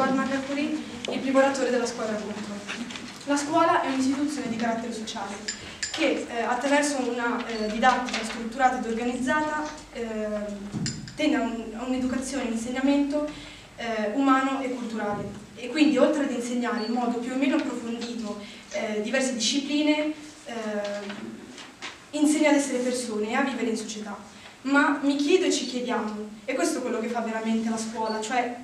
Robert Macalcuri, il primo relatore della scuola appunto. La scuola è un'istituzione di carattere sociale che eh, attraverso una eh, didattica strutturata ed organizzata eh, tende a un'educazione un e insegnamento eh, umano e culturale e quindi oltre ad insegnare in modo più o meno approfondito eh, diverse discipline insegna ad essere persone e a vivere in società ma mi chiedo e ci chiediamo e questo è quello che fa veramente la scuola cioè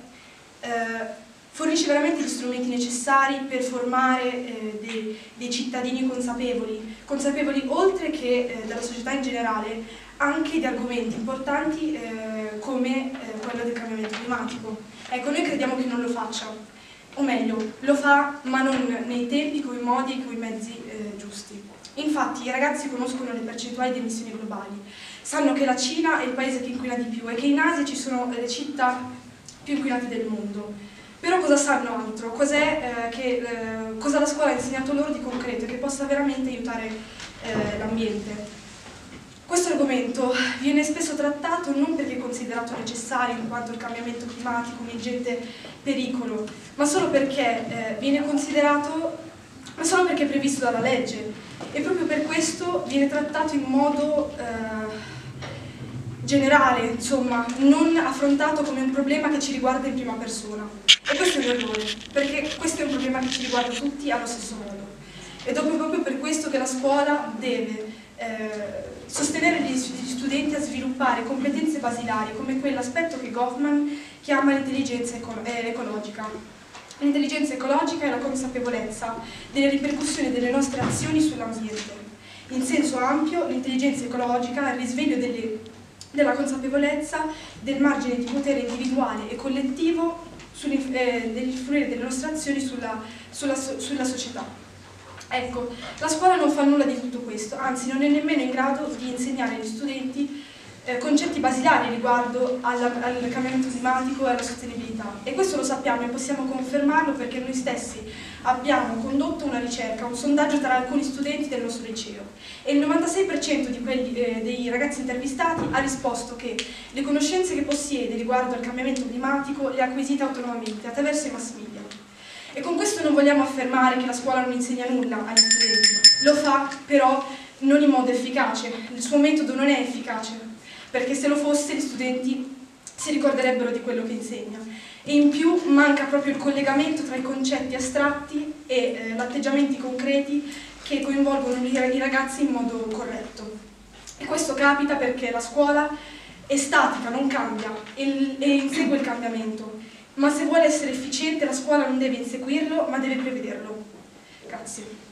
eh, fornisce veramente gli strumenti necessari per formare eh, dei, dei, cittadini consapevoli, consapevoli oltre che eh, della società in generale, anche di argomenti importanti eh, come eh, quello del cambiamento climatico. Ecco, noi crediamo che non lo faccia, o meglio, lo fa ma non nei tempi, con i modi e con i mezzi eh, giusti. Infatti i ragazzi conoscono le percentuali di emissioni globali, sanno che la Cina è il paese che inquina di più e che in Asia ci sono le città più inquinate del mondo. Però cosa sanno altro? Cos'è eh, che, eh, cosa la scuola ha insegnato loro di concreto che possa veramente aiutare eh, l'ambiente? Questo argomento viene spesso trattato non perché considerato necessario in quanto il cambiamento climatico un ingente pericolo, ma solo perché eh, viene considerato, ma solo perché è previsto dalla legge e proprio per questo viene trattato in modo eh, generale, insomma, non affrontato come un problema che ci riguarda in prima persona. E questo è un errore, perché questo è un problema che ci riguarda tutti allo stesso modo. Ed è proprio per questo che la scuola deve eh, sostenere gli studenti a sviluppare competenze basilari come quell'aspetto che Goffman chiama l'intelligenza eh, ecologica. L'intelligenza ecologica è la consapevolezza delle ripercussioni delle nostre azioni sull'ambiente. In senso ampio, l'intelligenza ecologica è il risveglio delle della consapevolezza del margine di potere individuale e collettivo eh, delle nostre azioni sulla, sulla, sulla società. Ecco, la scuola non fa nulla di tutto questo, anzi non è nemmeno in grado di insegnare agli studenti eh, concetti basilari riguardo alla, al cambiamento climatico e alla sostenibilità. E questo lo sappiamo e possiamo confermarlo perché noi stessi abbiamo condotto una ricerca, un sondaggio tra alcuni studenti del nostro liceo e il 96% di quelli, eh, dei ragazzi intervistati ha risposto che le conoscenze che possiede riguardo al cambiamento climatico le ha acquisite autonomamente attraverso i mass media. E con questo non vogliamo affermare che la scuola non insegna nulla agli studenti, lo fa però non in modo efficace, il suo metodo non è efficace, perché se lo fosse gli studenti si ricorderebbero di quello che insegna. E in più manca proprio il collegamento tra i concetti astratti e eh, atteggiamenti concreti che coinvolgono i ragazzi in modo corretto. E questo capita perché la scuola è statica, non cambia e, e insegue il cambiamento, ma se vuole essere efficiente la scuola non deve inseguirlo ma deve prevederlo. Grazie.